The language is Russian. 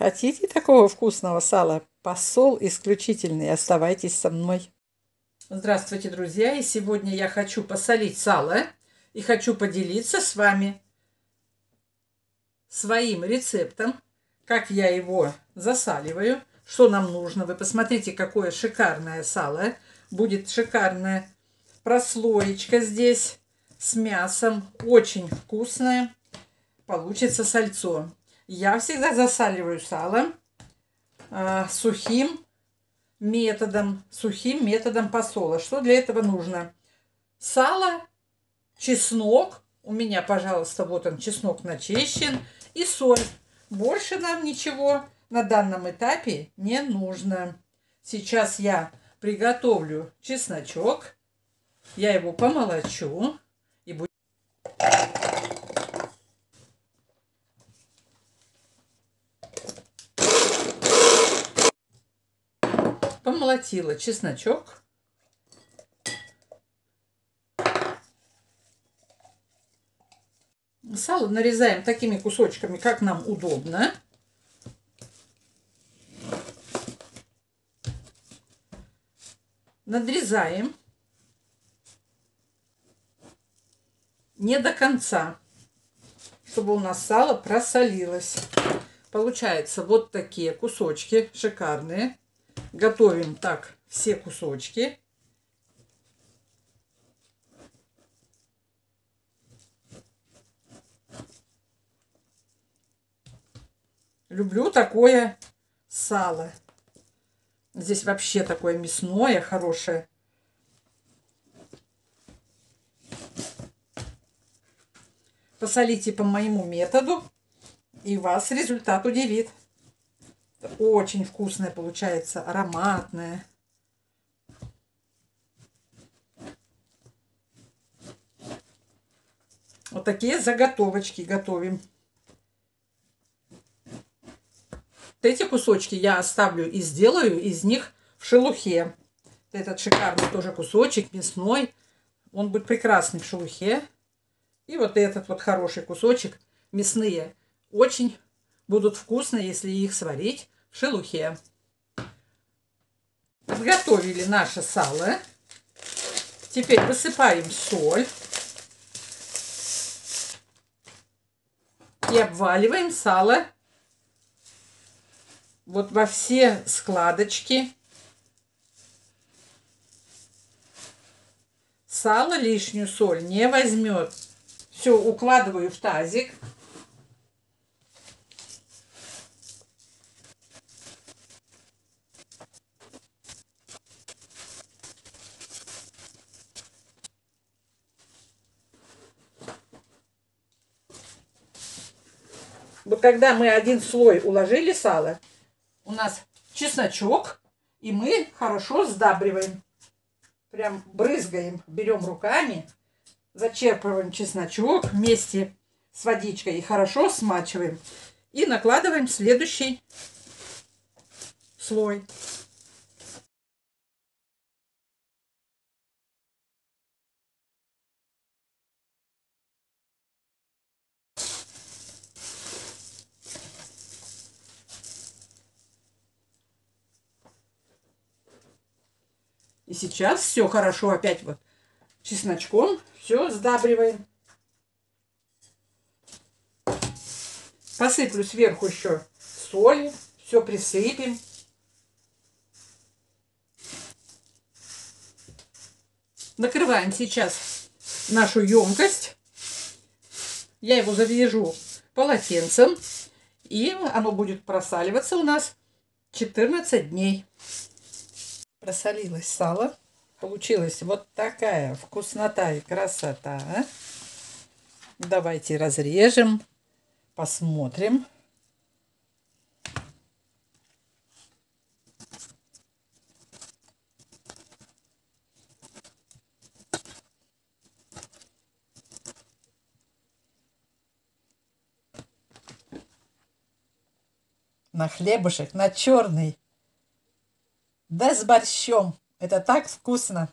Хотите такого вкусного сала? Посол исключительный. Оставайтесь со мной. Здравствуйте, друзья! И сегодня я хочу посолить сало и хочу поделиться с вами своим рецептом, как я его засаливаю, что нам нужно. Вы посмотрите, какое шикарное сало. Будет шикарная прослоечка здесь с мясом. Очень вкусное. Получится сальцо. Я всегда засаливаю сало э, сухим методом, сухим методом посола. Что для этого нужно? Сало, чеснок, у меня, пожалуйста, вот он, чеснок начищен, и соль. Больше нам ничего на данном этапе не нужно. Сейчас я приготовлю чесночок, я его помолочу и буду... помолотила чесночок. Сало нарезаем такими кусочками, как нам удобно. Надрезаем не до конца, чтобы у нас сало просолилось. Получается вот такие кусочки шикарные. Готовим так все кусочки. Люблю такое сало. Здесь вообще такое мясное, хорошее. Посолите по моему методу, и вас результат удивит. Очень вкусное получается, ароматное. Вот такие заготовочки готовим. Эти кусочки я оставлю и сделаю из них в шелухе. Этот шикарный тоже кусочек мясной. Он будет прекрасный в шелухе. И вот этот вот хороший кусочек мясные. Очень будут вкусные, если их сварить в шелухе. Подготовили наше сало. Теперь высыпаем соль. И обваливаем сало вот во все складочки. Сало лишнюю соль не возьмет. Все укладываю в тазик. Вот когда мы один слой уложили сало, у нас чесночок, и мы хорошо сдабриваем. Прям брызгаем, берем руками, зачерпываем чесночок вместе с водичкой и хорошо смачиваем. И накладываем следующий слой. И сейчас все хорошо опять вот чесночком все сдабриваем. Посыплю сверху еще соли, все присыпем. Накрываем сейчас нашу емкость. Я его завяжу полотенцем. И оно будет просаливаться у нас 14 дней просолилось сало. Получилась вот такая вкуснота и красота. Давайте разрежем, посмотрим. На хлебушек, на черный. Да с борщом. Это так вкусно.